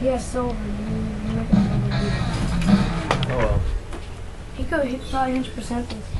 Yeah, silver. You, you make it. Oh well. He could hit 500% this.